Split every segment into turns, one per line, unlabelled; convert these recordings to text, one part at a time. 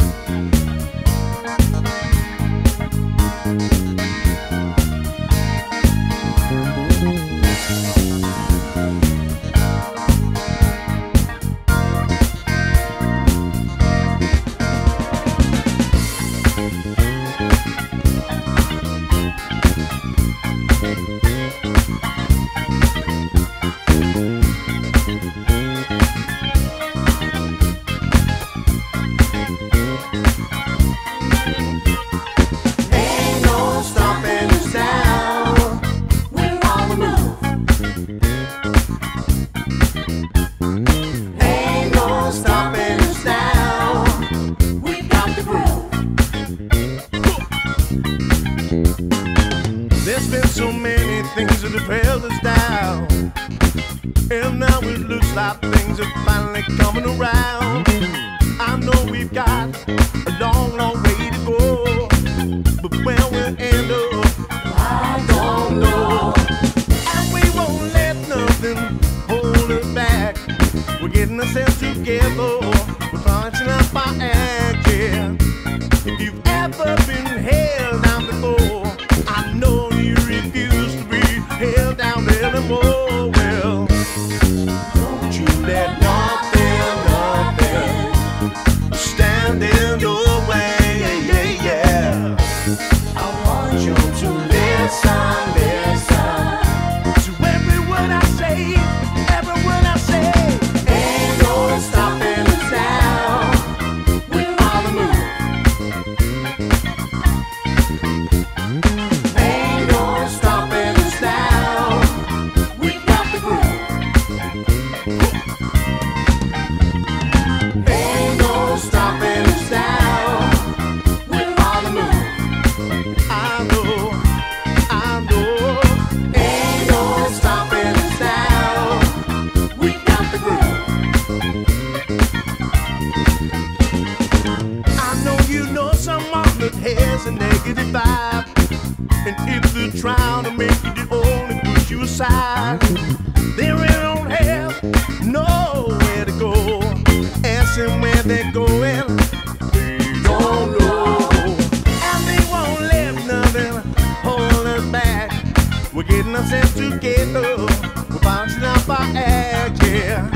Ain't
have held us down. And now it looks like things are finally coming around. I know we've got a long, long way to go. But where we'll end up,
I don't know.
and we won't let nothing hold us back. We're getting ourselves
move.
And if they're trying to make you the only push you aside, they really don't have nowhere to go. Asking where they're going, don't know. And they won't let nothing hold us back. We're getting ourselves together. We're bouncing up our act, yeah.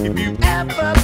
If you ever